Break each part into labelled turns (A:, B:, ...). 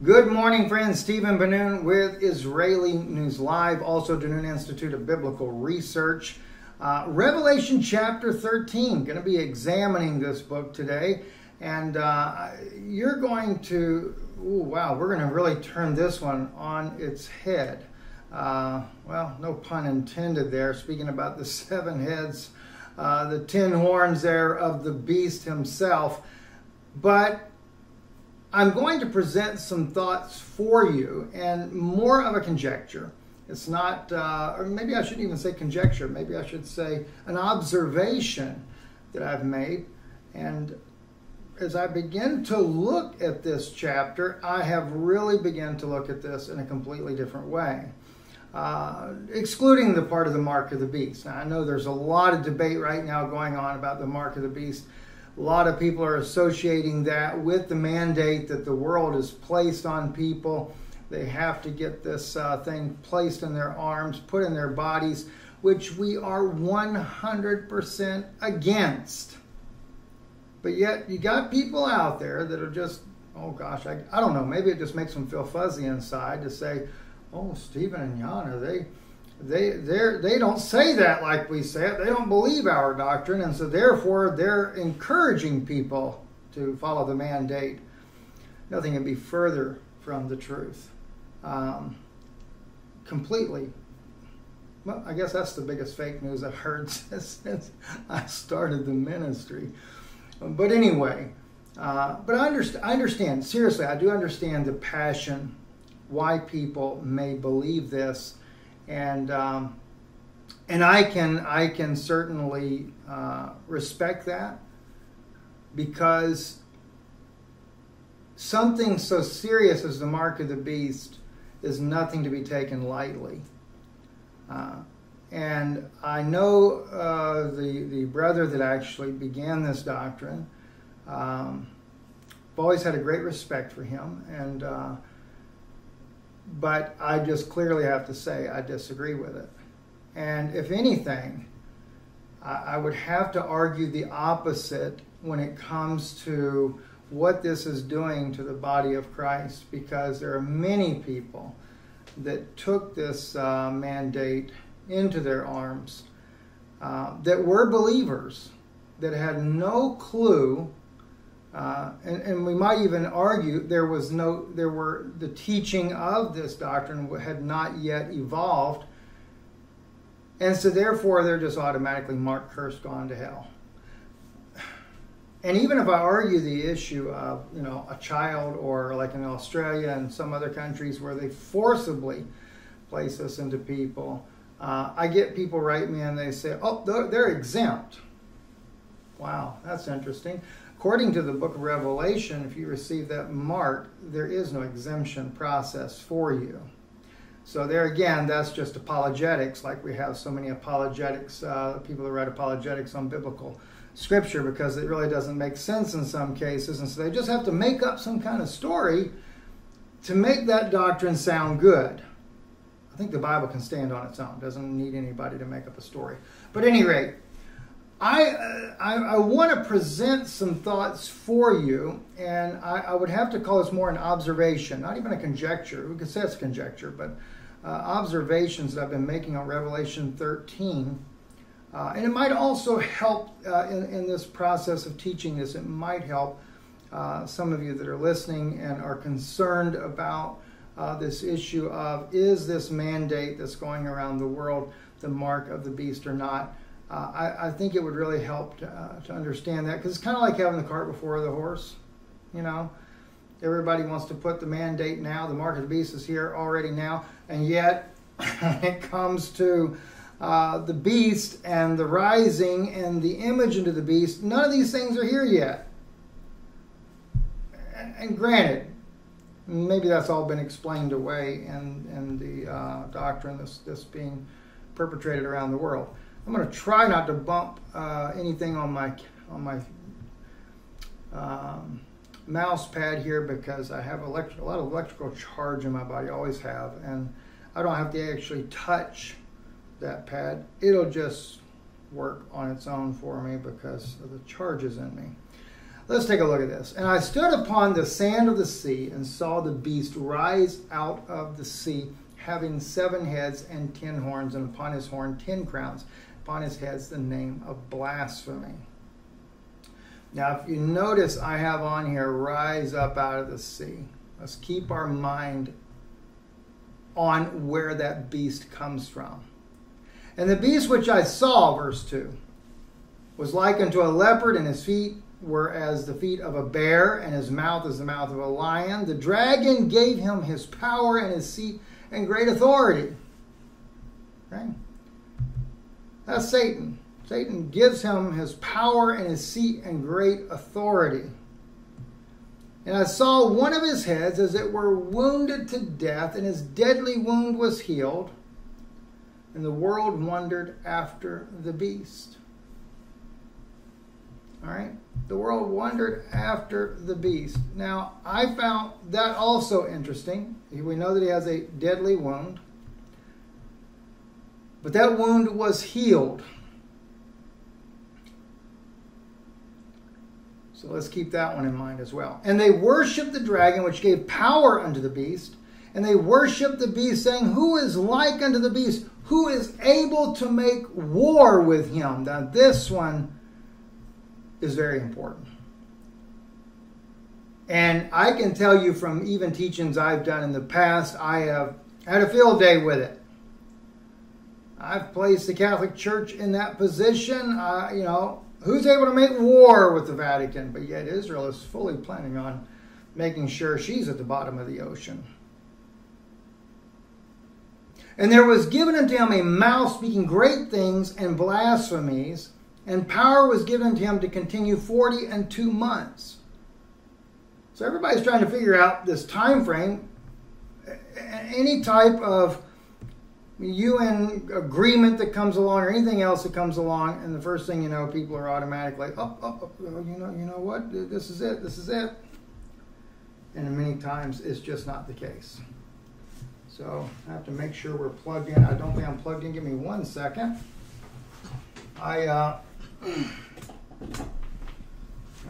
A: Good morning, friends. Steven Ben-Nun with Israeli News Live, also Danun Institute of Biblical Research. Uh, Revelation chapter 13. Going to be examining this book today, and uh, you're going to, ooh, wow, we're going to really turn this one on its head. Uh, well, no pun intended there, speaking about the seven heads, uh, the ten horns there of the beast himself. But I'm going to present some thoughts for you and more of a conjecture. It's not, uh, or maybe I shouldn't even say conjecture, maybe I should say an observation that I've made. And as I begin to look at this chapter, I have really begun to look at this in a completely different way. Uh, excluding the part of the mark of the beast. Now, I know there's a lot of debate right now going on about the mark of the beast a lot of people are associating that with the mandate that the world has placed on people. They have to get this uh, thing placed in their arms, put in their bodies, which we are 100% against. But yet, you got people out there that are just, oh gosh, I, I don't know, maybe it just makes them feel fuzzy inside to say, oh, Steven and Yana, they they they they don't say that like we say it. They don't believe our doctrine, and so therefore they're encouraging people to follow the mandate. Nothing can be further from the truth. Um, completely. Well, I guess that's the biggest fake news I've heard since I started the ministry. But anyway, uh, but I understand, I understand. Seriously, I do understand the passion why people may believe this and um, and I can I can certainly uh, respect that because something so serious as the mark of the beast is nothing to be taken lightly. Uh, and I know uh, the the brother that actually began this doctrine. Um, I've always had a great respect for him, and uh, but I just clearly have to say I disagree with it. And if anything, I, would have to argue the opposite when it comes to what this is doing to the body of Christ, because there are many people that took this uh, mandate into their arms uh, that were believers that had no clue uh, and, and, we might even argue there was no, there were the teaching of this doctrine had not yet evolved, and so therefore they're just automatically marked, cursed, gone to hell. And even if I argue the issue of you know a child or like in Australia and some other countries where they forcibly place this into people, uh, I get people write me and they say, oh, they're, they're exempt. Wow, that's interesting. According to the book of Revelation, if you receive that mark, there is no exemption process for you. So there again, that's just apologetics, like we have so many apologetics, uh, people that write apologetics on biblical scripture, because it really doesn't make sense in some cases. And so they just have to make up some kind of story to make that doctrine sound good. I think the Bible can stand on its own, doesn't need anybody to make up a story. But at any rate, I, uh, I, I want to present some thoughts for you, and I, I, would have to call this more an observation, not even a conjecture. We could say it's conjecture, but uh, observations that I've been making on Revelation 13. Uh, and it might also help uh, in, in this process of teaching this, it might help uh, some of you that are listening and are concerned about uh, this issue of is this mandate that's going around the world the mark of the beast or not? Uh, I, I, think it would really help to, uh, to understand that because it's kind of like having the cart before the horse. You know, everybody wants to put the mandate now, the mark of the beast is here already now, and yet it comes to uh, the beast and the rising and the image into the beast, none of these things are here yet. And, and granted, maybe that's all been explained away in, in the uh, doctrine that's, that's being perpetrated around the world. I'm to try not to bump uh, anything on my on my um, mouse pad here because I have electric, a lot of electrical charge in my body, always have, and I don't have to actually touch that pad. It'll just work on its own for me because of the charges in me. Let's take a look at this. And I stood upon the sand of the sea and saw the beast rise out of the sea, having seven heads and ten horns, and upon his horn ten crowns. Upon his heads the name of blasphemy. Now, if you notice, I have on here, rise up out of the sea. Let's keep our mind on where that beast comes from. And the beast which I saw, verse 2, was like unto a leopard, and his feet were as the feet of a bear, and his mouth as the mouth of a lion. The dragon gave him his power and his seat and great authority. Okay? That's Satan. Satan gives him his power and his seat and great authority. And I saw one of his heads as it were wounded to death, and his deadly wound was healed. And the world wondered after the beast. All right? The world wondered after the beast. Now, I found that also interesting. We know that he has a deadly wound. But that wound was healed. So let's keep that one in mind as well. And they worshiped the dragon, which gave power unto the beast. And they worshiped the beast, saying, Who is like unto the beast? Who is able to make war with him? Now, this one is very important. And I can tell you from even teachings I've done in the past, I have had a field day with it. I've placed the Catholic Church in that position. Uh, you know, who's able to make war with the Vatican? But yet Israel is fully planning on making sure she's at the bottom of the ocean. And there was given unto him a mouth speaking great things and blasphemies and power was given to him to continue 40 and two months. So everybody's trying to figure out this time frame. Any type of UN agreement that comes along or anything else that comes along, and the first thing you know, people are automatically, oh, oh, oh, you know, you know what? This is it. This is it. And many times it's just not the case. So I have to make sure we're plugged in. I don't think I'm plugged in. Give me one second. I uh, I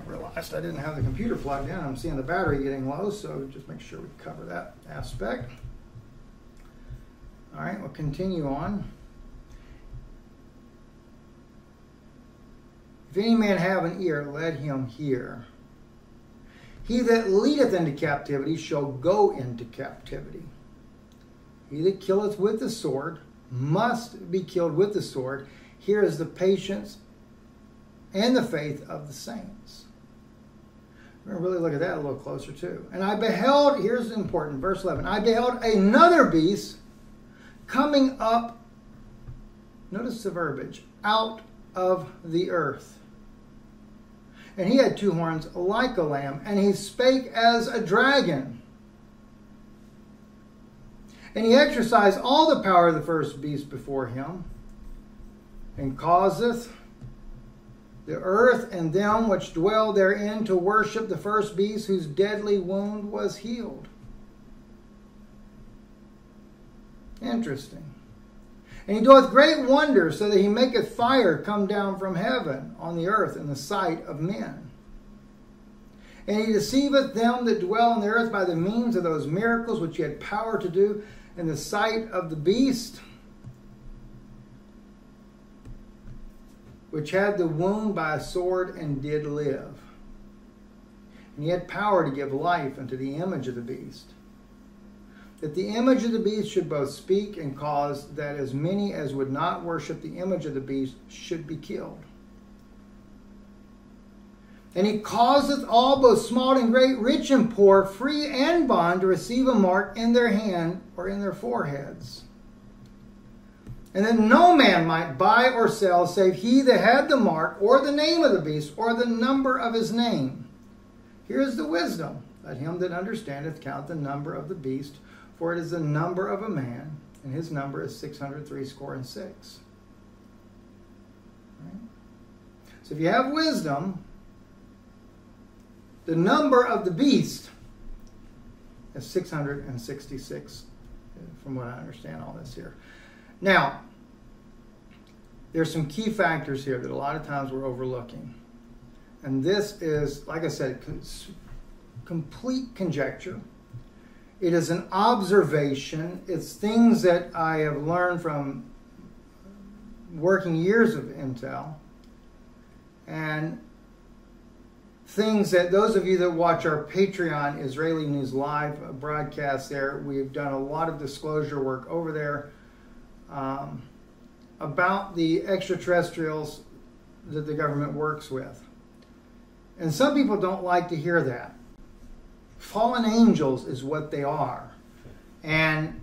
A: realized I didn't have the computer plugged in. I'm seeing the battery getting low, so just make sure we cover that aspect. All right, we'll continue on. If any man have an ear, let him hear. He that leadeth into captivity shall go into captivity. He that killeth with the sword must be killed with the sword. Here is the patience and the faith of the saints. We're going to really look at that a little closer too. And I beheld, here's important, verse 11. I beheld another beast coming up, notice the verbiage, out of the earth. And he had two horns like a lamb, and he spake as a dragon. And he exercised all the power of the first beast before him, and causeth the earth and them which dwell therein to worship the first beast whose deadly wound was healed. Interesting. And he doeth great wonders, so that he maketh fire come down from heaven on the earth in the sight of men. And he deceiveth them that dwell on the earth by the means of those miracles which he had power to do in the sight of the beast which had the wound by a sword and did live. And he had power to give life unto the image of the beast. That the image of the beast should both speak and cause that as many as would not worship the image of the beast should be killed. And he causeth all, both small and great, rich and poor, free and bond, to receive a mark in their hand or in their foreheads and that no man might buy or sell save he that had the mark or the name of the beast or the number of his name. Here is the wisdom. Let him that understandeth count the number of the beast, for it is the number of a man, and his number is six hundred three score and six. Right? So if you have wisdom, the number of the beast is 666, uh, from what I understand all this here. Now, there's some key factors here that a lot of times we're overlooking. And this is, like I said, complete conjecture. It is an observation. It's things that I have learned from working years of Intel. And things that those of you that watch our Patreon Israeli News Live broadcast there, we've done a lot of disclosure work over there um, about the extraterrestrials that the government works with. And some people don't like to hear that. Fallen angels is what they are. And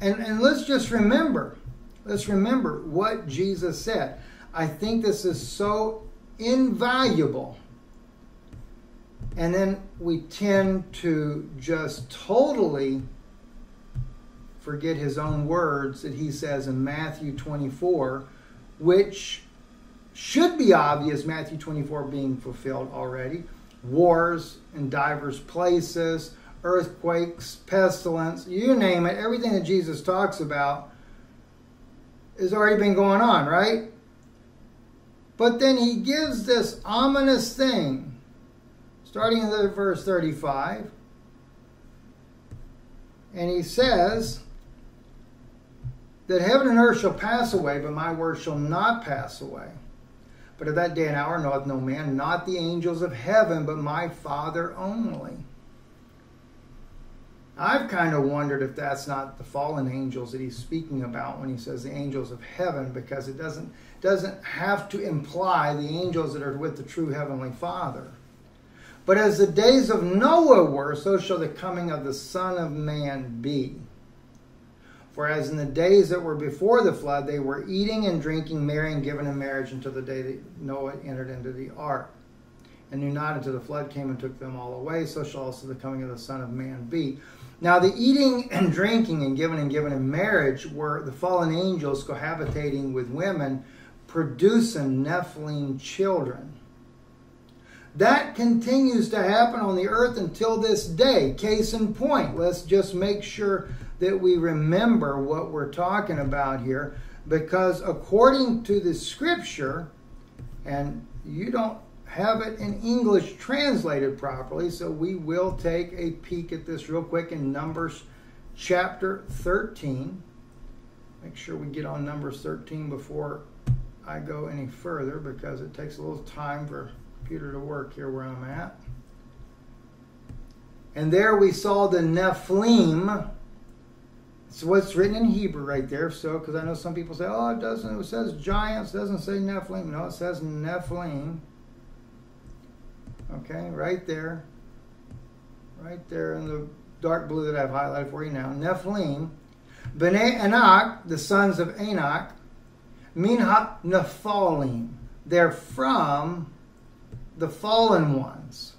A: and and let's just remember, let's remember what Jesus said. I think this is so invaluable. And then we tend to just totally forget his own words that he says in Matthew 24, which should be obvious, Matthew 24 being fulfilled already. Wars in divers places, earthquakes, pestilence, you name it, everything that Jesus talks about has already been going on, right? But then he gives this ominous thing, starting in the verse 35. And he says that heaven and earth shall pass away, but my word shall not pass away. But of that day and hour knoweth no man, not the angels of heaven, but my Father only. I've kind of wondered if that's not the fallen angels that he's speaking about when he says the angels of heaven, because it doesn't doesn't have to imply the angels that are with the true heavenly Father. But as the days of Noah were, so shall the coming of the Son of Man be. For as in the days that were before the flood, they were eating and drinking, marrying, giving in marriage until the day that Noah entered into the ark. And knew not until the flood came and took them all away, so shall also the coming of the Son of Man be. Now, the eating and drinking and giving and giving in marriage were the fallen angels cohabitating with women, producing Nephilim children. That continues to happen on the earth until this day. Case in point, let's just make sure that we remember what we're talking about here because according to the scripture, and you don't have it in English translated properly, so we will take a peek at this real quick in Numbers chapter 13. Make sure we get on Numbers 13 before I go any further because it takes a little time for computer to work here where I'm at. And there we saw the Nephilim it's what's written in Hebrew right there. So, because I know some people say, oh, it doesn't, it says giants, doesn't say Nephilim. No, it says Nephilim. Okay, right there. Right there in the dark blue that I've highlighted for you now. Nephilim. Bnei Anak, the sons of Anak, Minha Nephalim. They're from the fallen ones.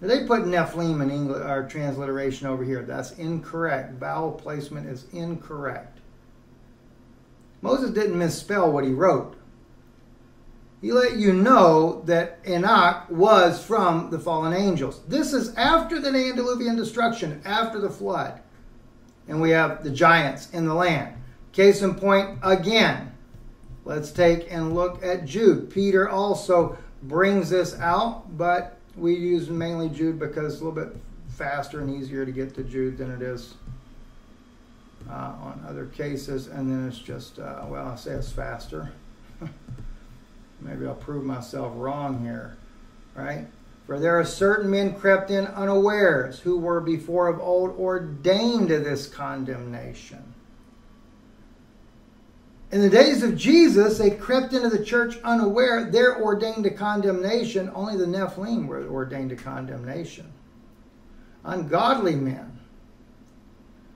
A: They put Nephilim in English, or transliteration over here. That's incorrect. Vowel placement is incorrect. Moses didn't misspell what he wrote. He let you know that Anak was from the fallen angels. This is after the antediluvian destruction, after the flood. And we have the giants in the land. Case in point, again, let's take and look at Jude. Peter also brings this out, but we use mainly Jude because it's a little bit faster and easier to get to Jude than it is uh, on other cases. And then it's just, uh, well, I say it's faster. Maybe I'll prove myself wrong here, right? For there are certain men crept in unawares who were before of old ordained to this condemnation in the days of Jesus, they crept into the church unaware. They're ordained to condemnation. Only the Nephilim were ordained to condemnation. Ungodly men,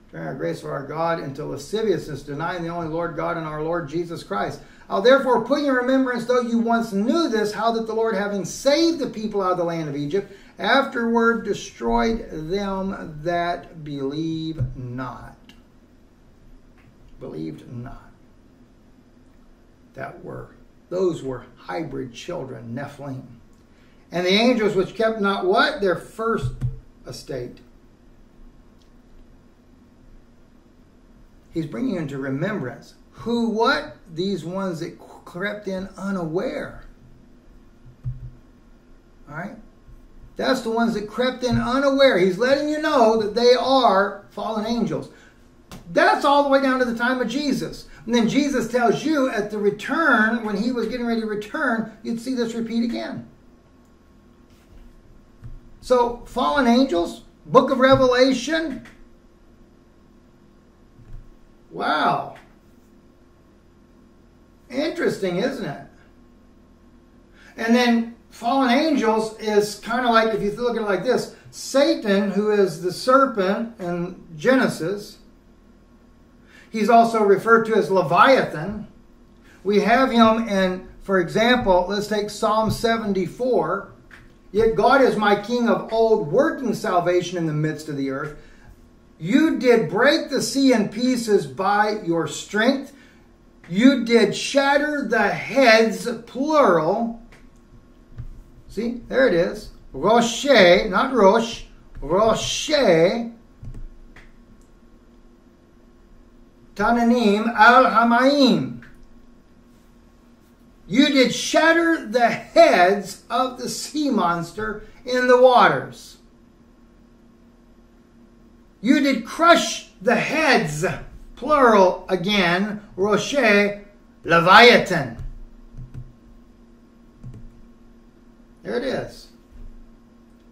A: turning our grace of our God into lasciviousness, denying the only Lord God and our Lord Jesus Christ. I'll therefore put in remembrance, though you once knew this, how that the Lord, having saved the people out of the land of Egypt, afterward destroyed them that believe not. Believed not that were those were hybrid children, Nephilim. And the angels which kept not what? Their first estate. He's bringing into remembrance who, what? These ones that crept in unaware. All right? That's the ones that crept in unaware. He's letting you know that they are fallen angels. That's all the way down to the time of Jesus. And then Jesus tells you at the return, when he was getting ready to return, you'd see this repeat again. So, fallen angels, book of Revelation. Wow. Interesting, isn't it? And then fallen angels is kind of like, if you look at it like this Satan, who is the serpent in Genesis, he's also referred to as Leviathan. We have him in, for example, let's take Psalm 74. Yet God is my king of old, working salvation in the midst of the earth. You did break the sea in pieces by your strength. You did shatter the heads, plural. See, there it is. Roche, not Rosh, Roche. Tananim al Hamaim. You did shatter the heads of the sea monster in the waters. You did crush the heads, plural again, Roche, Leviathan. There it is.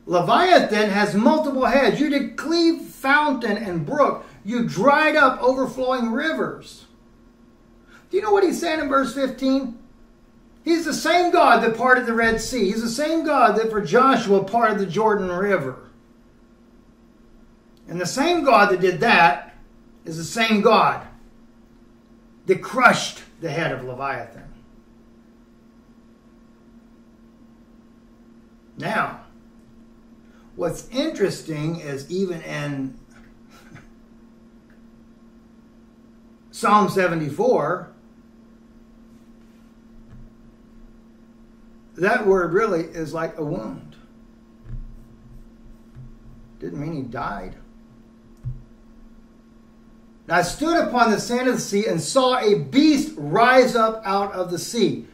A: Leviathan has multiple heads. You did cleave fountain and brook. You dried up overflowing rivers. Do you know what he's saying in verse 15? He's the same God that parted the Red Sea. He's the same God that for Joshua parted the Jordan River. And the same God that did that is the same God that crushed the head of Leviathan. Now, what's interesting is even in Psalm 74, that word really is like a wound. Didn't mean he died. I stood upon the sand of the sea and saw a beast rise up out of the sea.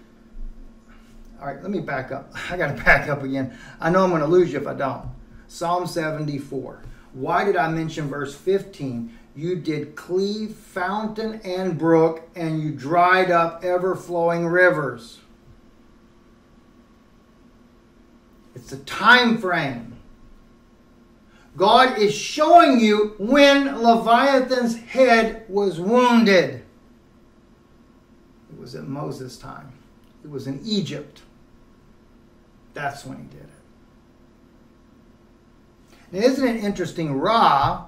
A: All right, let me back up. I got to back up again. I know I'm going to lose you if I don't. Psalm 74. Why did I mention verse 15? You did cleave fountain and brook, and you dried up ever flowing rivers. It's a time frame. God is showing you when Leviathan's head was wounded. It was at Moses' time, it was in Egypt. That's when he did it. Now, isn't it interesting? Ra,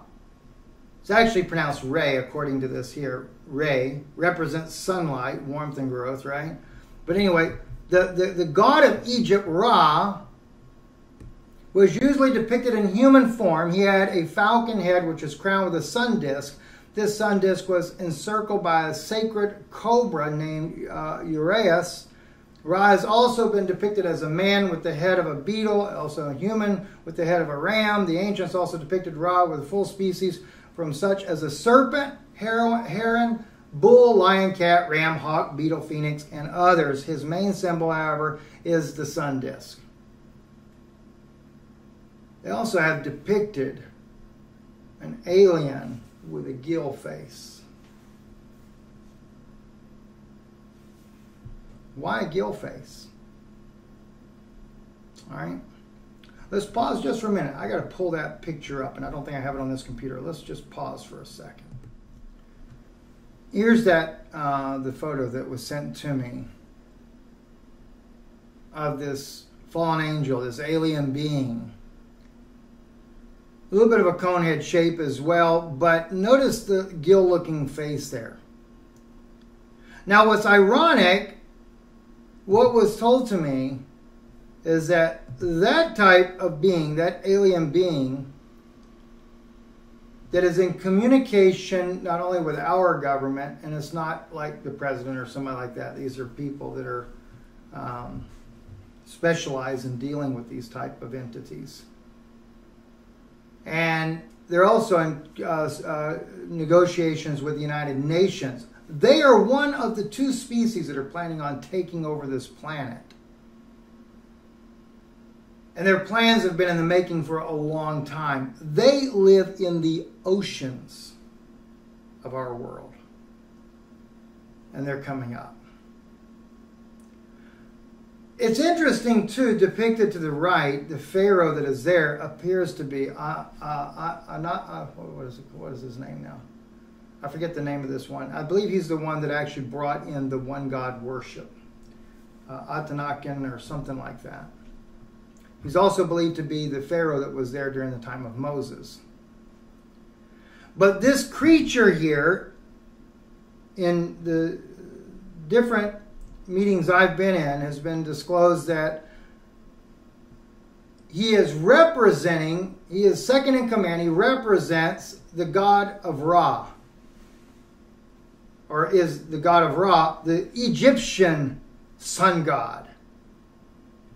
A: it's actually pronounced Ray, according to this here. Ray represents sunlight, warmth, and growth, right? But anyway, the, the, the god of Egypt, Ra, was usually depicted in human form. He had a falcon head, which was crowned with a sun disk. This sun disk was encircled by a sacred cobra named uh, Uraeus. Ra has also been depicted as a man with the head of a beetle, also a human with the head of a ram. The ancients also depicted Ra with full species from such as a serpent, heron, bull, lion, cat, ram, hawk, beetle, phoenix, and others. His main symbol, however, is the sun disk. They also have depicted an alien with a gill face. Why a gill face? All right. Let's pause just for a minute. I got to pull that picture up, and I don't think I have it on this computer. Let's just pause for a second. Here's that uh, the photo that was sent to me of this fallen angel, this alien being a little bit of a cone head shape as well, but notice the gill looking face there. Now, what's ironic, what was told to me is that that type of being, that alien being, that is in communication not only with our government, and it's not like the president or somebody like that. These are people that are um, specialized in dealing with these type of entities and they're also in uh, uh, negotiations with the United Nations. They are one of the two species that are planning on taking over this planet. And their plans have been in the making for a long time. They live in the oceans of our world. And they're coming up. It's interesting too, depicted to the right, the Pharaoh that is there appears to be, uh, uh, uh, uh not, uh, what, is what is his name now? I forget the name of this one. I believe he's the one that actually brought in the one God worship, uh, Atanakin or something like that. He's also believed to be the Pharaoh that was there during the time of Moses. But this creature here, in the different meetings I've been in has been disclosed that he is representing, he is second in command, he represents the God of Ra, or is the God of Ra, the Egyptian sun god.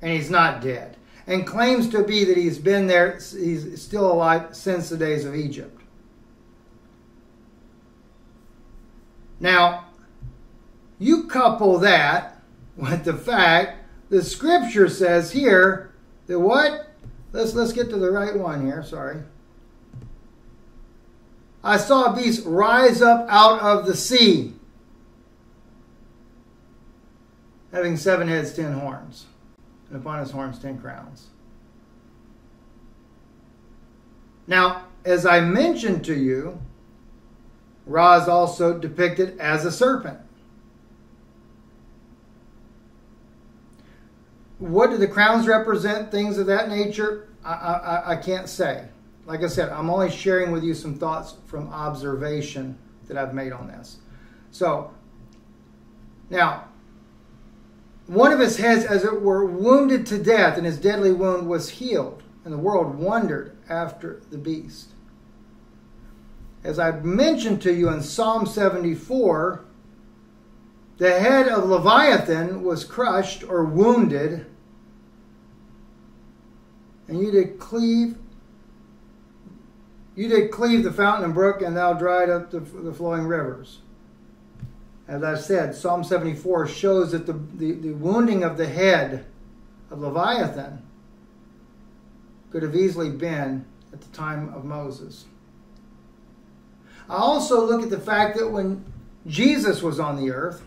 A: And he's not dead. And claims to be that he's been there, he's still alive since the days of Egypt. Now, you couple that with the fact the scripture says here that what? Let's let's get to the right one here, sorry. I saw a beast rise up out of the sea, having seven heads, ten horns, and upon his horns ten crowns. Now, as I mentioned to you, Ra is also depicted as a serpent. What do the crowns represent? Things of that nature? I, I, I can't say. Like I said, I'm only sharing with you some thoughts from observation that I've made on this. So, now, one of his heads, as it were, wounded to death, and his deadly wound was healed, and the world wondered after the beast. As I mentioned to you in Psalm 74, the head of Leviathan was crushed or wounded and you did cleave you did cleave the fountain and brook, and thou dried up the, the flowing rivers. As I said, Psalm 74 shows that the, the, the wounding of the head of Leviathan could have easily been at the time of Moses. I also look at the fact that when Jesus was on the earth,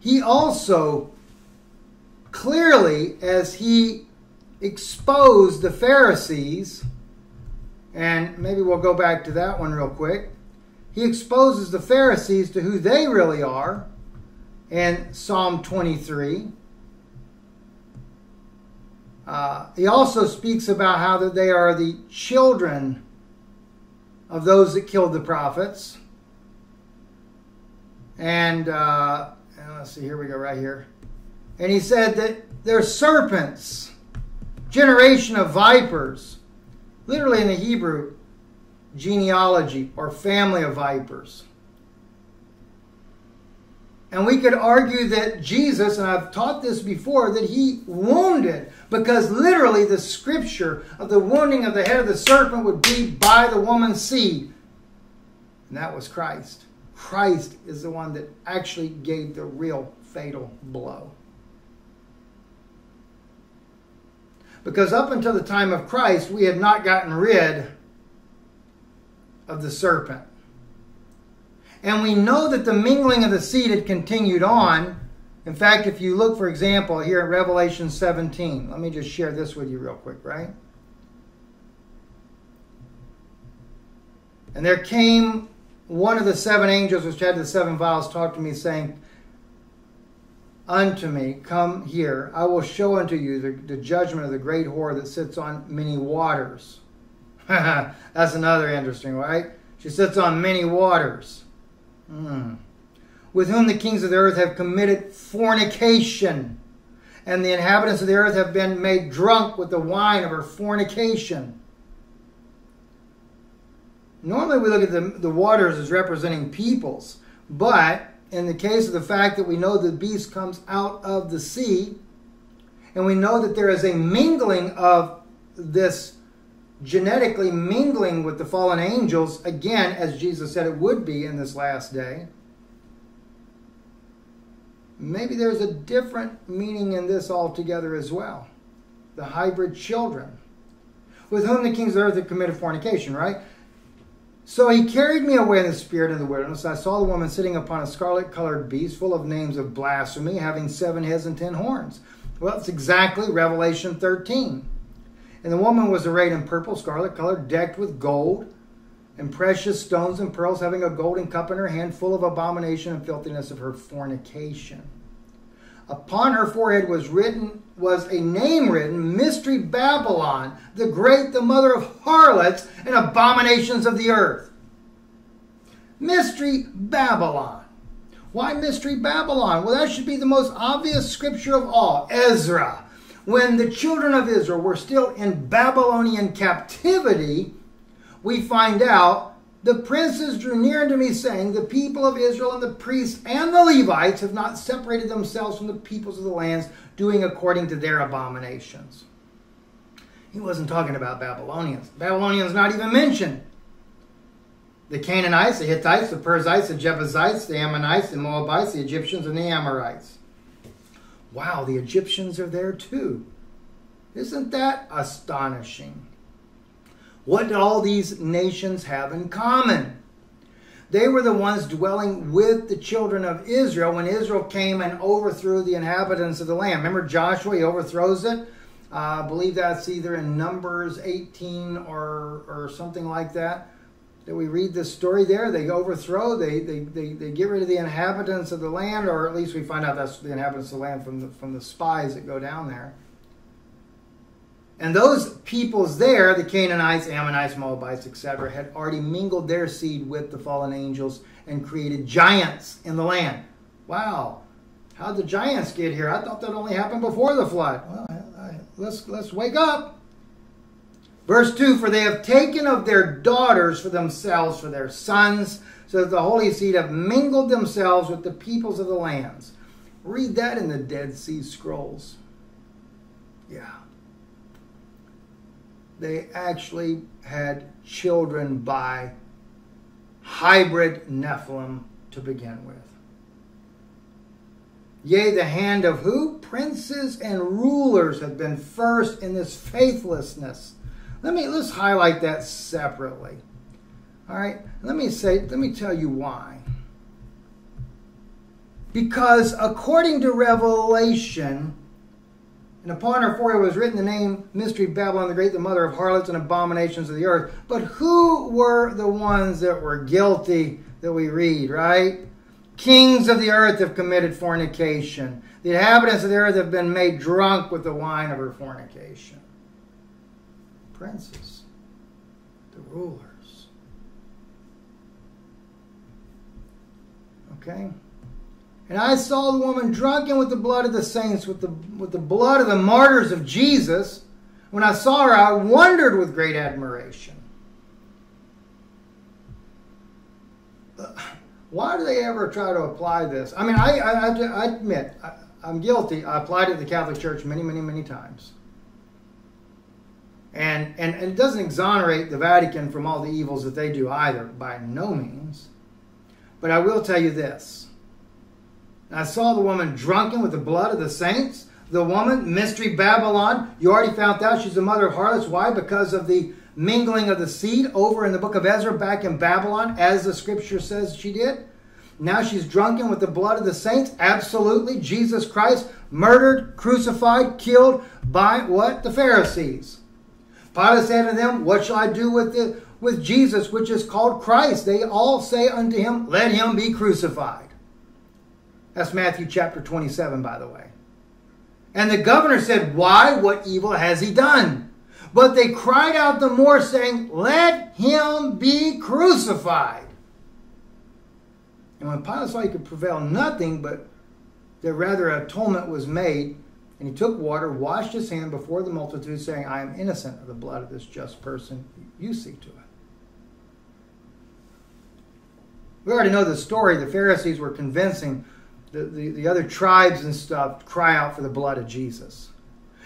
A: he also clearly as he exposed the Pharisees, and maybe we'll go back to that one real quick. He exposes the Pharisees to who they really are in Psalm 23. Uh, he also speaks about how that they are the children of those that killed the prophets. And, uh, and let's see, here we go, right here. And he said that they're serpents, generation of vipers. Literally in the Hebrew, genealogy or family of vipers. And we could argue that Jesus, and I've taught this before, that he wounded, because literally the scripture of the wounding of the head of the serpent would be by the woman's seed. And that was Christ. Christ is the one that actually gave the real fatal blow. Because up until the time of Christ, we had not gotten rid of the serpent. And we know that the mingling of the seed had continued on. In fact, if you look, for example, here at Revelation 17, let me just share this with you real quick, right? And there came one of the seven angels which had the seven vials talk to me, saying, unto me, Come here, I will show unto you the, the judgment of the great whore that sits on many waters. That's another interesting, right? She sits on many waters. Mm. With whom the kings of the earth have committed fornication, and the inhabitants of the earth have been made drunk with the wine of her fornication. Normally, we look at the, the waters as representing peoples, but in the case of the fact that we know the beast comes out of the sea, and we know that there is a mingling of this genetically mingling with the fallen angels, again, as Jesus said it would be in this last day. maybe there's a different meaning in this altogether as well. The hybrid children, with whom the kings of the earth have committed fornication, right? So he carried me away in the spirit in the wilderness. I saw the woman sitting upon a scarlet colored beast full of names of blasphemy, having seven heads and ten horns. Well, it's exactly Revelation 13. And the woman was arrayed in purple, scarlet color, decked with gold and precious stones and pearls, having a golden cup in her hand, full of abomination and filthiness of her fornication. Upon her forehead was written was a name written, Mystery Babylon, the great, the mother of harlots and abominations of the earth. Mystery Babylon. Why Mystery Babylon? Well, that should be the most obvious scripture of all. Ezra. When the children of Israel were still in Babylonian captivity, we find out the princes drew near unto me, saying, The people of Israel and the priests and the Levites have not separated themselves from the peoples of the lands, doing according to their abominations. He wasn't talking about Babylonians. Babylonians not even mentioned. The Canaanites, the Hittites, the Perizzites, the Jebusites, the Ammonites, the Moabites, the Egyptians, and the Amorites. Wow, the Egyptians are there too. Isn't that astonishing? What did all these nations have in common? They were the ones dwelling with the children of Israel when Israel came and overthrew the inhabitants of the land. Remember Joshua, he overthrows it. Uh, I believe that's either in Numbers 18 or, or something like that. That we read this story there. They overthrow, they, they, they, they get rid of the inhabitants of the land, or at least we find out that's the inhabitants of the land from the, from the spies that go down there. And those peoples there, the Canaanites, Ammonites, Moabites, etc., had already mingled their seed with the fallen angels and created giants in the land. Wow. How'd the giants get here? I thought that only happened before the flood. Well, I, I, let's, let's wake up. Verse 2 For they have taken of their daughters for themselves, for their sons, so that the holy seed have mingled themselves with the peoples of the lands. Read that in the Dead Sea Scrolls. Yeah they actually had children by hybrid Nephilim to begin with. Yea, the hand of who? Princes and rulers have been first in this faithlessness. Let me let's highlight that separately. All right, let me say, let me tell you why. Because according to Revelation, and upon her forehead was written the name Mystery Babylon the Great, the mother of harlots and abominations of the earth. But who were the ones that were guilty that we read, right? Kings of the earth have committed fornication. The inhabitants of the earth have been made drunk with the wine of her fornication. Princes, the rulers. Okay? And I saw the woman drunken with the blood of the saints, with the, with the blood of the martyrs of Jesus. When I saw her, I wondered with great admiration. Why do they ever try to apply this? I mean, I, I, I admit, I, I'm guilty. I applied it to the Catholic Church many, many, many times. And, and, it doesn't exonerate the Vatican from all the evils that they do either, by no means. But I will tell you this I saw the woman drunken with the blood of the saints. The woman, Mystery Babylon, you already found out she's the mother of harlots. Why? Because of the mingling of the seed over in the book of Ezra back in Babylon, as the scripture says she did. Now she's drunken with the blood of the saints. Absolutely. Jesus Christ murdered, crucified, killed by what? The Pharisees. Pilate said to them, What shall I do with the with Jesus, which is called Christ? They all say unto him, Let him be crucified. That's Matthew chapter 27, by the way. And the governor said, Why? What evil has he done? But they cried out the more, saying, Let him be crucified. And when Pilate saw he could prevail nothing, but that rather atonement was made, and he took water, washed his hand before the multitude, saying, I am innocent of the blood of this just person. You see to it. We already know the story. The Pharisees were convincing the, the, the other tribes and stuff to cry out for the blood of Jesus.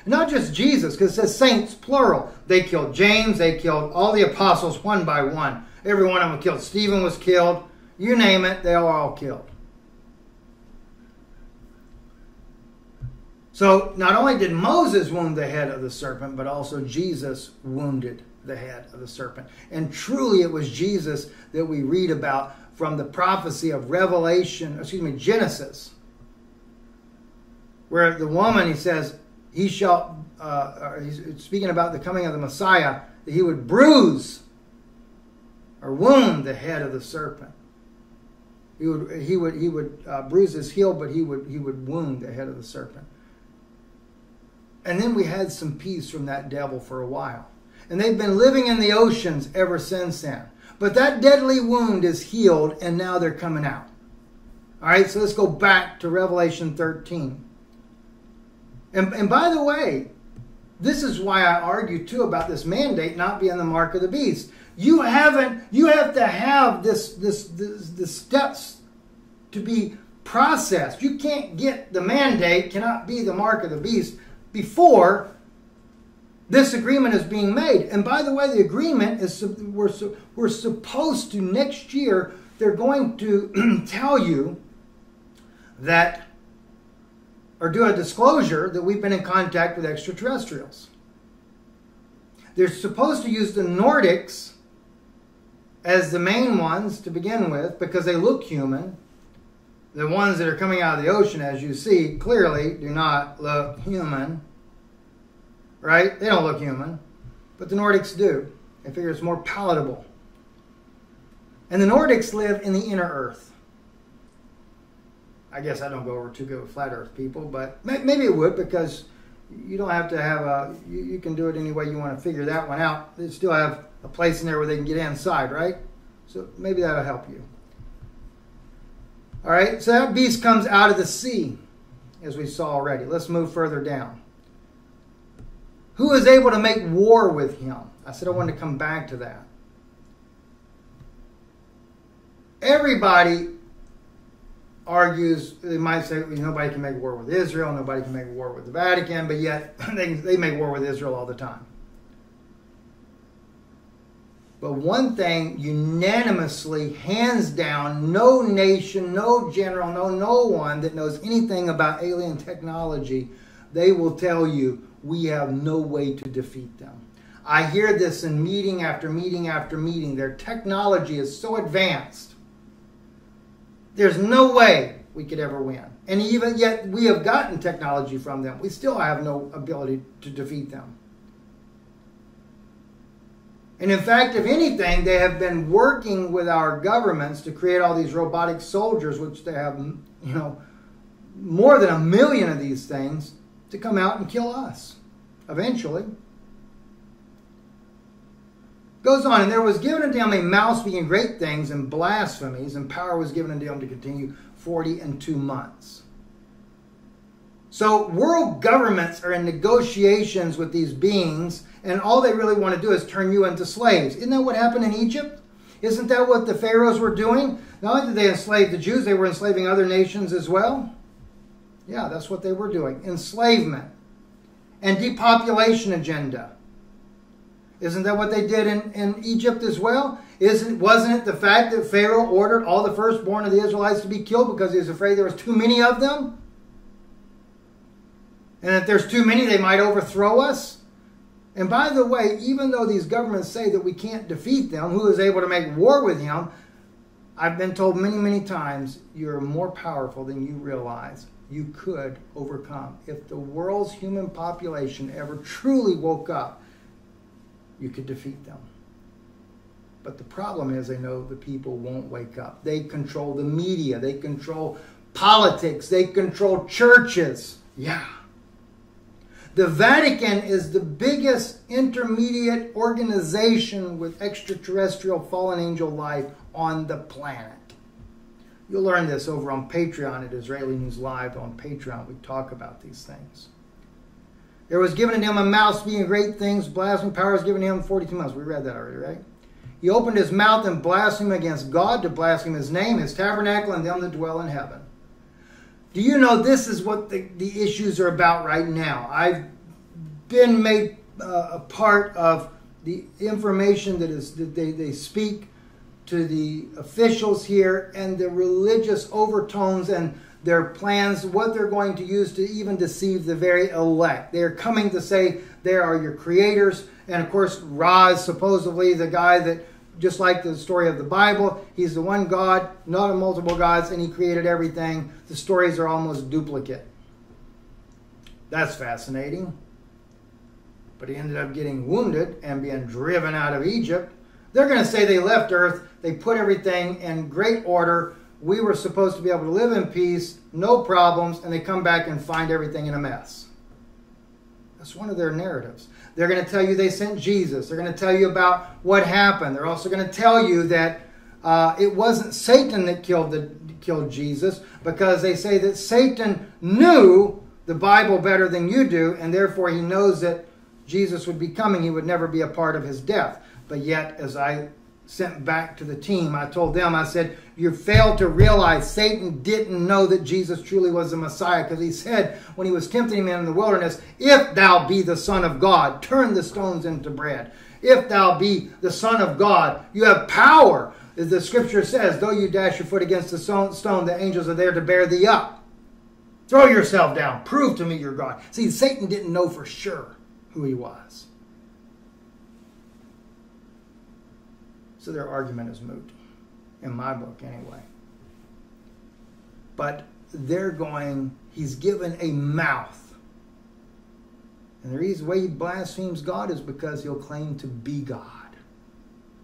A: And not just Jesus, because it says saints, plural. They killed James, they killed all the apostles one by one. Every one of them killed. Stephen was killed. You name it, they were all killed. So not only did Moses wound the head of the serpent, but also Jesus wounded the head of the serpent. And truly it was Jesus that we read about from the prophecy of Revelation, excuse me, Genesis, where the woman, he says, he shall, uh, he's speaking about the coming of the Messiah, that he would bruise or wound the head of the serpent. He would, he would, he would uh, bruise his heel, but he would, he would wound the head of the serpent. And then we had some peace from that devil for a while. And they've been living in the oceans ever since then. But that deadly wound is healed, and now they're coming out. All right, so let's go back to Revelation 13. And, and by the way, this is why I argue too about this mandate not being the mark of the beast. You haven't, you have to have this, this, this, the steps to be processed. You can't get the mandate, cannot be the mark of the beast before this agreement is being made. And by the way, the agreement is we're, we're supposed to next year, they're going to tell you that or do a disclosure that we've been in contact with extraterrestrials. They're supposed to use the Nordics as the main ones to begin with because they look human. The ones that are coming out of the ocean, as you see, clearly do not look human right? They don't look human, but the Nordics do. They figure it's more palatable. And the Nordics live in the inner earth. I guess I don't go over too good with flat earth people, but maybe it would because you don't have to have a, you, you can do it any way you want to figure that one out. They still have a place in there where they can get inside, right? So maybe that'll help you. All right, so that beast comes out of the sea, as we saw already. Let's move further down. Who is able to make war with him? I said I wanted to come back to that. Everybody argues, they might say nobody can make war with Israel, nobody can make war with the Vatican, but yet they, they make war with Israel all the time. But one thing unanimously, hands down, no nation, no general, no no one that knows anything about alien technology, they will tell you we have no way to defeat them. I hear this in meeting after meeting after meeting. Their technology is so advanced. There's no way we could ever win. And even yet, we have gotten technology from them. We still have no ability to defeat them. And in fact, if anything, they have been working with our governments to create all these robotic soldiers, which they have, you know, more than a million of these things to come out and kill us eventually. Goes on, and there was given unto him a mouth speaking great things and blasphemies, and power was given unto him to continue 40 and two months. So, world governments are in negotiations with these beings, and all they really want to do is turn you into slaves. Isn't that what happened in Egypt? Isn't that what the pharaohs were doing? Not only did they enslave the Jews, they were enslaving other nations as well. Yeah, that's what they were doing enslavement and depopulation agenda. Isn't that what they did in, in Egypt as well? Isn't, wasn't it the fact that Pharaoh ordered all the firstborn of the Israelites to be killed because he was afraid there was too many of them? And if there's too many, they might overthrow us? And by the way, even though these governments say that we can't defeat them, who is able to make war with him? I've been told many, many times, you're more powerful than you realize you could overcome. If the world's human population ever truly woke up, you could defeat them. But the problem is, they know the people won't wake up. They control the media, they control politics, they control churches. Yeah. The Vatican is the biggest intermediate organization with extraterrestrial fallen angel life on the planet. You'll learn this over on Patreon at Israeli News Live on Patreon. We talk about these things. There was given to him a mouth speaking great things, blasphemy powers given him 42 months. We read that already, right? He opened his mouth and blasphemed against God to blaspheme his name, his tabernacle, and them that dwell in heaven. Do you know this is what the, the issues are about right now? I've been made uh, a part of the information that is that they, they speak to the officials here and the religious overtones and their plans, what they're going to use to even deceive the very elect. They are coming to say they are your creators. And of course, Ra is supposedly the guy that, just like the story of the Bible, he's the one God, not a multiple gods, and he created everything. The stories are almost duplicate. That's fascinating. But he ended up getting wounded and being driven out of Egypt. They're going to say they left Earth, they put everything in great order. We were supposed to be able to live in peace, no problems, and they come back and find everything in a mess. That's one of their narratives. They're going to tell you they sent Jesus. They're going to tell you about what happened. They're also going to tell you that uh, it wasn't Satan that killed the killed Jesus because they say that Satan knew the Bible better than you do, and therefore he knows that Jesus would be coming. He would never be a part of his death. But yet, as I sent back to the team, I told them, I said, You failed to realize Satan didn't know that Jesus truly was the Messiah because he said when he was tempting him in the wilderness, If thou be the Son of God, turn the stones into bread. If thou be the Son of God, you have power. As the scripture says, though you dash your foot against the stone, the angels are there to bear thee up. Throw yourself down. Prove to me you're God. See, Satan didn't know for sure who he was. So their argument is moot, in my book anyway. But they're going, he's given a mouth. And the reason why he blasphemes God is because he'll claim to be God.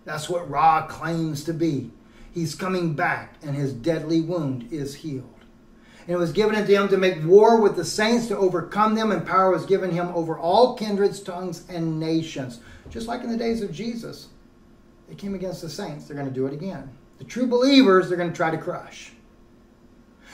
A: That's what Ra claims to be. He's coming back, and his deadly wound is healed. And it was given unto him to make war with the saints, to overcome them, and power was given him over all kindreds, tongues, and nations. Just like in the days of Jesus. They came against the saints. They're going to do it again. The true believers, they're going to try to crush.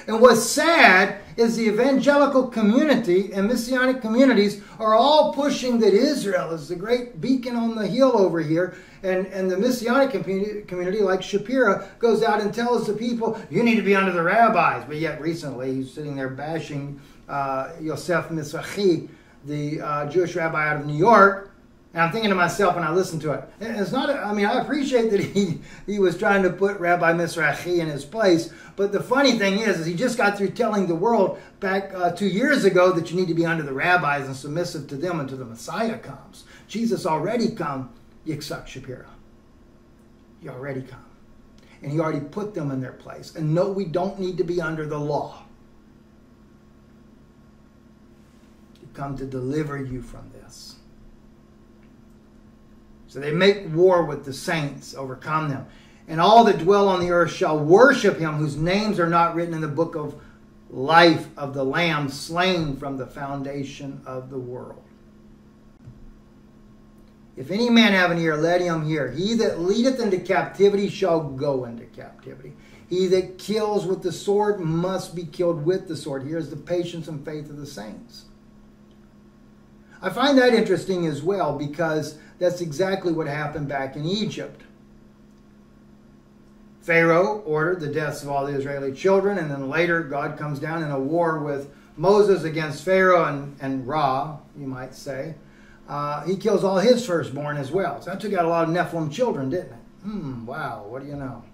A: And what's sad is the evangelical community and messianic communities are all pushing that Israel is the great beacon on the hill over here. And, and the messianic community, community, like Shapira, goes out and tells the people, you need to be under the rabbis. But yet recently he's sitting there bashing uh, Yosef Mizrahi, the uh, Jewish rabbi out of New York, and I'm thinking to myself when I listen to it, it's not, I mean, I appreciate that he, he was trying to put Rabbi Mizrahi in his place. But the funny thing is, is he just got through telling the world back uh, two years ago that you need to be under the rabbis and submissive to them until the Messiah comes. Jesus already come, Yitzhak Shapira. He already come. And he already put them in their place. And no, we don't need to be under the law. He come to deliver you from this. So they make war with the saints, overcome them. And all that dwell on the earth shall worship him, whose names are not written in the book of life of the Lamb slain from the foundation of the world. If any man have an ear, let him hear. He that leadeth into captivity shall go into captivity. He that kills with the sword must be killed with the sword. Here's the patience and faith of the saints. I find that interesting as well because that's exactly what happened back in Egypt. Pharaoh ordered the deaths of all the Israeli children, and then later God comes down in a war with Moses against Pharaoh and, and Ra, you might say. Uh, he kills all his firstborn as well. So that took out a lot of Nephilim children, didn't it? Hmm, wow, what do you know?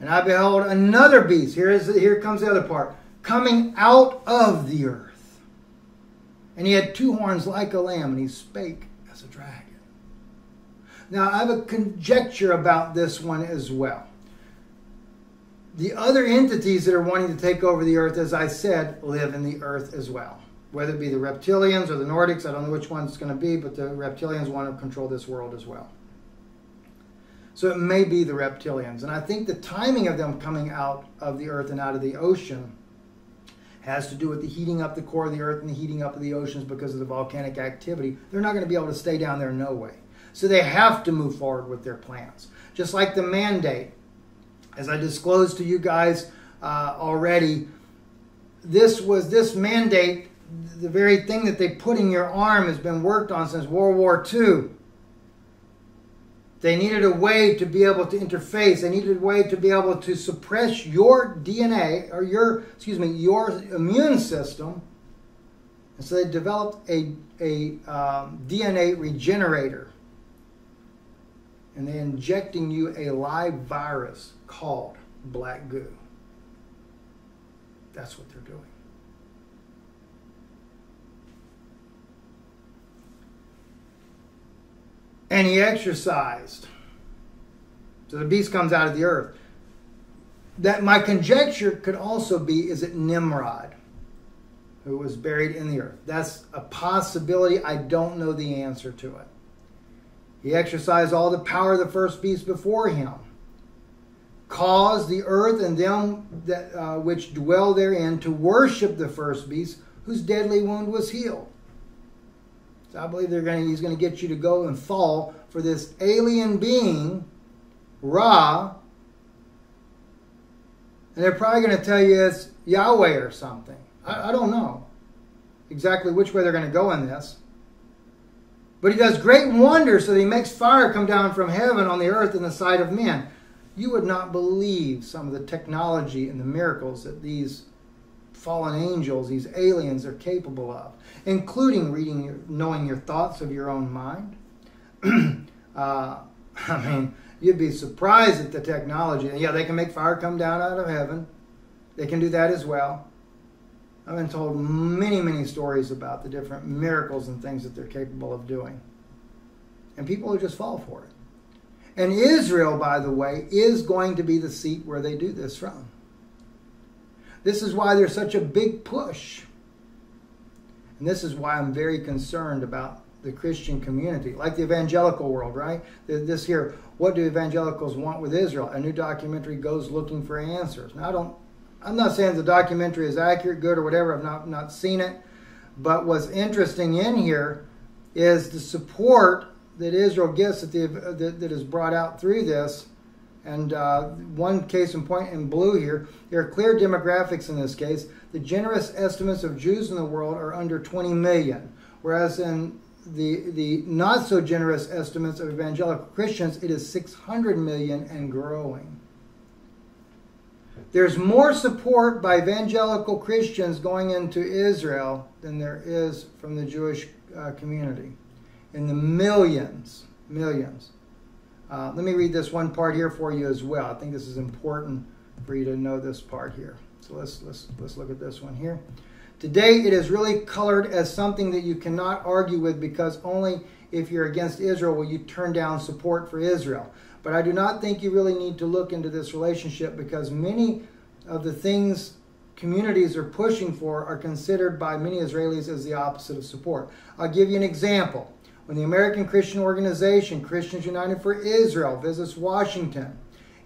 A: And I beheld another beast. Here, is, here comes the other part. Coming out of the earth. And he had two horns like a lamb, and he spake as a dragon. Now, I have a conjecture about this one as well. The other entities that are wanting to take over the earth, as I said, live in the earth as well. Whether it be the reptilians or the Nordics, I don't know which one it's going to be, but the reptilians want to control this world as well. So it may be the reptilians. And I think the timing of them coming out of the earth and out of the ocean has to do with the heating up the core of the earth and the heating up of the oceans because of the volcanic activity. They're not going to be able to stay down there no way. So they have to move forward with their plans. Just like the mandate, as I disclosed to you guys uh, already, this was this mandate, the very thing that they put in your arm has been worked on since World War II. They needed a way to be able to interface. They needed a way to be able to suppress your DNA or your, excuse me, your immune system. And so they developed a, a um, DNA regenerator and they're injecting you a live virus called black goo. That's what they're doing. And he exercised. So the beast comes out of the earth. That my conjecture could also be is it Nimrod, who was buried in the earth? That's a possibility. I don't know the answer to it. He exercised all the power of the first beast before him, caused the earth and them that uh, which dwell therein to worship the first beast, whose deadly wound was healed. I believe they're going. He's going to get you to go and fall for this alien being, Ra. And they're probably going to tell you it's Yahweh or something. I, I don't know exactly which way they're going to go in this. But he does great wonders so that he makes fire come down from heaven on the earth in the sight of men. You would not believe some of the technology and the miracles that these fallen angels, these aliens, are capable of, including reading, your, knowing your thoughts of your own mind. uh, I mean, you'd be surprised at the technology. Yeah, they can make fire come down out of heaven. They can do that as well. I've been told many, many stories about the different miracles and things that they're capable of doing. And people will just fall for it. And Israel, by the way, is going to be the seat where they do this from. This is why there's such a big push. And this is why I'm very concerned about the Christian community, like the evangelical world, right? This here, what do evangelicals want with Israel? A new documentary goes looking for answers. Now, I don't I'm not saying the documentary is accurate, good, or whatever. I've not, not seen it. But what's interesting in here is the support that Israel gets that, the, that, that is brought out through this. And uh, one case in point in blue here, there are clear demographics in this case. The generous estimates of Jews in the world are under 20 million, whereas in the, the not so generous estimates of evangelical Christians, it is 600 million and growing. There's more support by evangelical Christians going into Israel than there is from the Jewish uh, community. In the millions, millions. Uh, let me read this one part here for you as well. I think this is important for you to know this part here. So let's let's let's look at this one here. Today it is really colored as something that you cannot argue with because only if you're against Israel will you turn down support for Israel. But I do not think you really need to look into this relationship because many of the things communities are pushing for are considered by many Israelis as the opposite of support. I'll give you an example. When the American Christian organization, Christians United for Israel, visits Washington,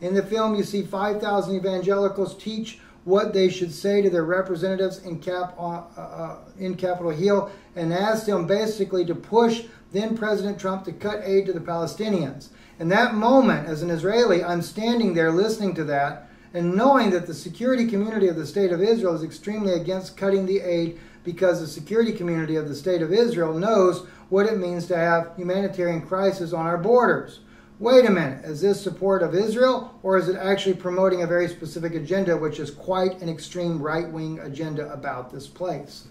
A: in the film you see 5,000 evangelicals teach what they should say to their representatives in, Cap, uh, uh, in Capitol Hill and ask them basically to push then President Trump to cut aid to the Palestinians. In that moment, as an Israeli, I'm standing there listening to that and knowing that the security community of the State of Israel is extremely against cutting the aid because the security community of the State of Israel knows what it means to have humanitarian crisis on our borders. Wait a minute, is this support of Israel or is it actually promoting a very specific agenda, which is quite an extreme right wing agenda about this place?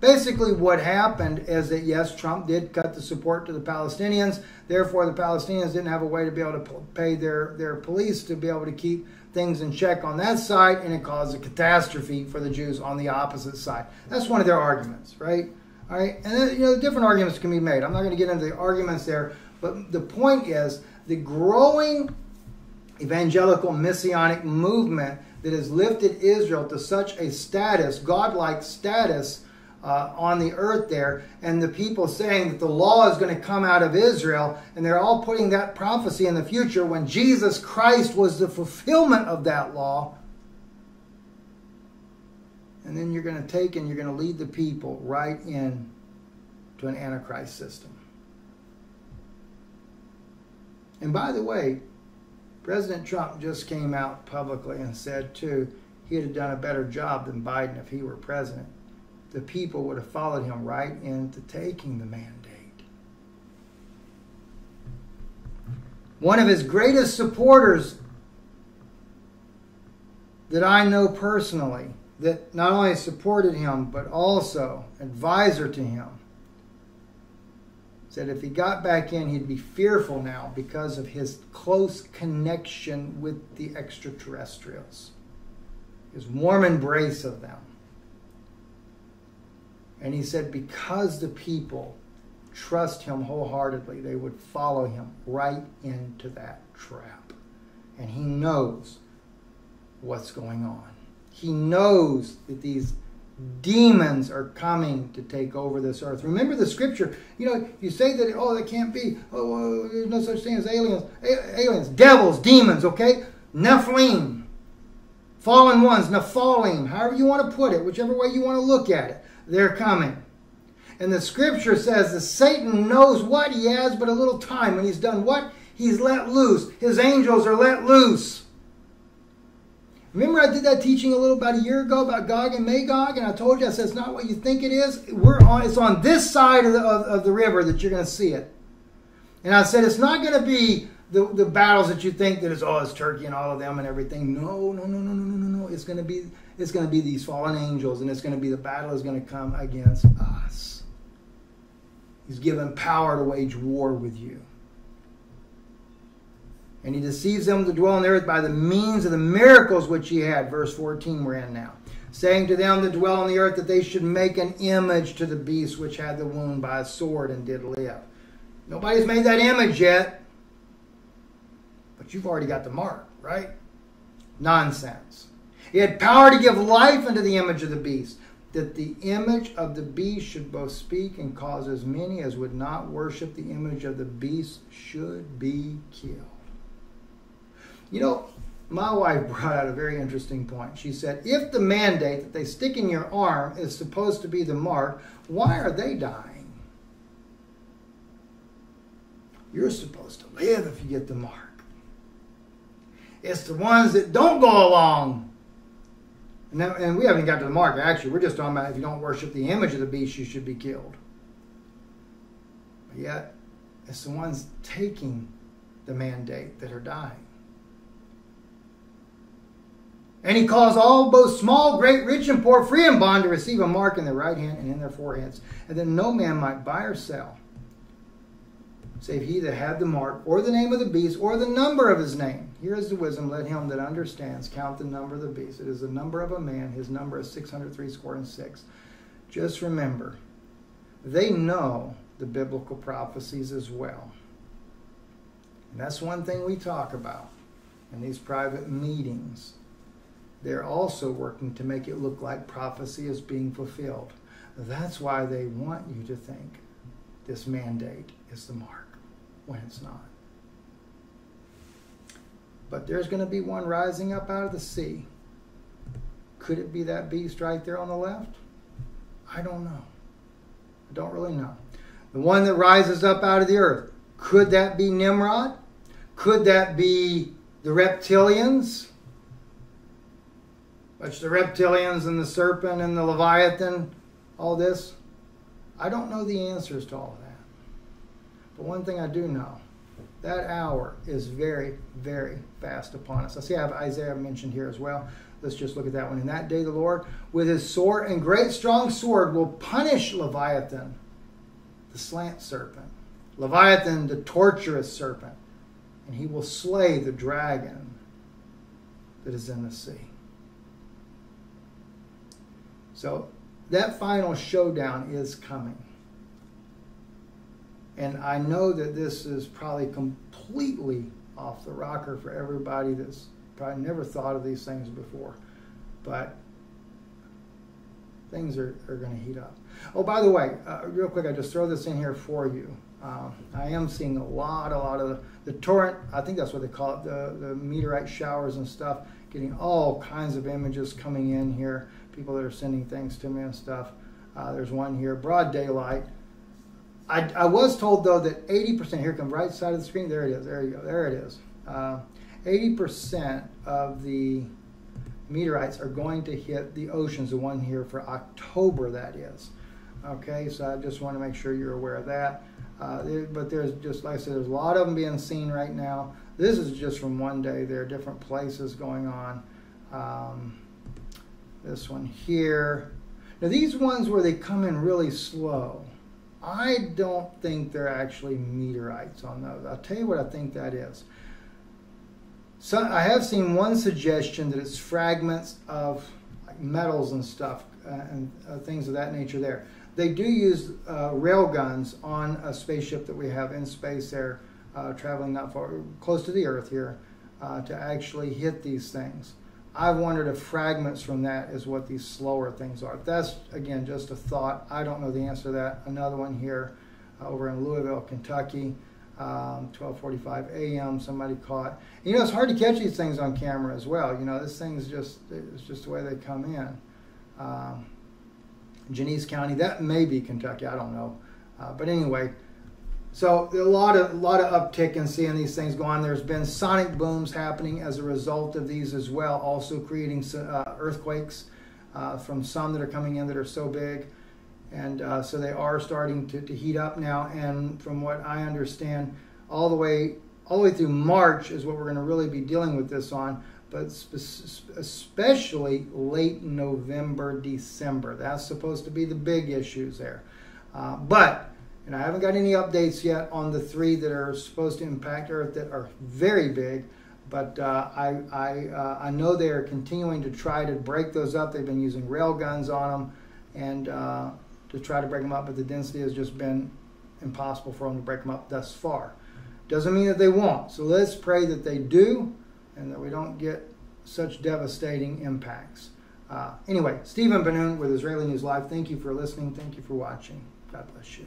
A: Basically, what happened is that yes, Trump did cut the support to the Palestinians. Therefore, the Palestinians didn't have a way to be able to pay their, their police to be able to keep things in check on that side, and it caused a catastrophe for the Jews on the opposite side. That's one of their arguments, right? All right, and you know, different arguments can be made. I'm not going to get into the arguments there, but the point is the growing evangelical messianic movement that has lifted Israel to such a status, godlike status uh, on the earth there, and the people saying that the law is going to come out of Israel, and they're all putting that prophecy in the future when Jesus Christ was the fulfillment of that law. And then you're going to take and you're going to lead the people right in to an Antichrist system. And by the way, President Trump just came out publicly and said, too, he'd have done a better job than Biden if he were president the people would have followed him right into taking the mandate. One of his greatest supporters that I know personally, that not only supported him, but also advisor to him, said if he got back in, he'd be fearful now because of his close connection with the extraterrestrials. his warm embrace of them. And he said, because the people trust him wholeheartedly, they would follow him right into that trap. And he knows what's going on. He knows that these demons are coming to take over this earth. Remember the scripture. You know, you say that, oh, that can't be. Oh, there's no such thing as aliens. A- aliens, devils, demons, okay? Nephilim, fallen ones, Nephilim, however you want to put it, whichever way you want to look at it, they're coming. And the scripture says that Satan knows what he has but a little time. When he's done what? He's let loose. His angels are let loose. Remember, I did that teaching a little about a year ago about Gog and Magog, and I told you I said it's not what you think it is. We're on. It's on this side of the, of, of the river that you're going to see it. And I said it's not going to be the, the battles that you think that is oh it's Turkey and all of them and everything. No, no, no, no, no, no, no. It's going to be it's going to be these fallen angels, and it's going to be the battle is going to come against us. He's given power to wage war with you. And he deceives them to dwell on the earth by the means of the miracles which he had. Verse 14 we're in now. Saying to them that dwell on the earth that they should make an image to the beast which had the wound by a sword and did live. Nobody's made that image yet. But you've already got the mark, right? Nonsense. He had power to give life unto the image of the beast, that the image of the beast should both speak and cause as many as would not worship the image of the beast should be killed. You know, my wife brought out a very interesting point. She said, if the mandate that they stick in your arm is supposed to be the mark, why are they dying? You're supposed to live if you get the mark. It's the ones that don't go along. And, and we haven't got to the mark, actually. We're just talking about if you don't worship the image of the beast, you should be killed. But yet, it's the ones taking the mandate that are dying. And he caused all, both small, great, rich, and poor, free and bond, to receive a mark in their right hand and in their foreheads, and that no man might buy or sell, save he that had the mark, or the name of the beast, or the number of his name. Here is the wisdom. Let him that understands count the number of the beast. It is the number of a man. His number is 603 score and six. Just remember, they know the biblical prophecies as well. And that's one thing we talk about in these private meetings they're also working to make it look like prophecy is being fulfilled. That's why they want you to think this mandate is the mark when it's not. But there's going to be one rising up out of the sea. Could it be that beast right there on the left? I don't know. I don't really know. The one that rises up out of the earth. Could that be Nimrod? Could that be the reptilians? Which the reptilians and the serpent and the leviathan, all this, I don't know the answers to all of that. But one thing I do know, that hour is very, very fast upon us. I see I have Isaiah mentioned here as well. Let's just look at that one. In that day, the Lord, with his sword and great strong sword, will punish Leviathan, the slant serpent, Leviathan, the torturous serpent, and he will slay the dragon that is in the sea. So that final showdown is coming. And I know that this is probably completely off the rocker for everybody that's probably never thought of these things before. But things are, are going to heat up. Oh, by the way, uh, real quick, I just throw this in here for you. Uh, I am seeing a lot, a lot of the, the, torrent, I think that's what they call it, the, the meteorite showers and stuff, getting all kinds of images coming in here people that are sending things to me and stuff. Uh, there's one here, broad daylight. I, I, was told though that 80%, here come right side of the screen, there it is, there you go, there it is. Uh, 80% of the meteorites are going to hit the oceans, the one here for October, that is. Okay, so I just want to make sure you're aware of that. Uh, but there's just, like I said, there's a lot of them being seen right now. This is just from one day. There are different places going on. Um, this one here. Now these ones where they come in really slow, I don't think they're actually meteorites on those. I'll tell you what I think that is. So I have seen one suggestion that it's fragments of like metals and stuff uh, and uh, things of that nature. There, they do use uh, rail guns on a spaceship that we have in space there, uh, traveling not far, close to the Earth here, uh, to actually hit these things. I've wondered if fragments from that is what these slower things are. That's again just a thought. I don't know the answer to that. Another one here uh, over in Louisville, Kentucky. Um, 12:45 a.m. Somebody caught. You know, it's hard to catch these things on camera as well. You know, this thing's just it's just the way they come in. Um, County, that may be Kentucky. I don't know, uh, but anyway. So a lot of a lot of uptick in seeing these things go on. There's been sonic booms happening as a result of these as well, also creating uh, earthquakes uh, from some that are coming in that are so big and uh, so they are starting to, to heat up now. And from what I understand, all the way all the way through March is what we're going to really be dealing with this on. But especially late November, December. That's supposed to be the big issues there. Uh, but and I haven't got any updates yet on the three that are supposed to impact Earth that are very big. But uh, I I, uh, I know they are continuing to try to break those up. They've been using rail guns on them, and uh, to try to break them up, but the density has just been impossible for them to break them up thus far. Doesn't mean that they won't. So let's pray that they do and that we don't get such devastating impacts. Uh, anyway, Steven Ben-Nun with Israeli News Live. Thank you for listening. Thank you for watching. God bless you.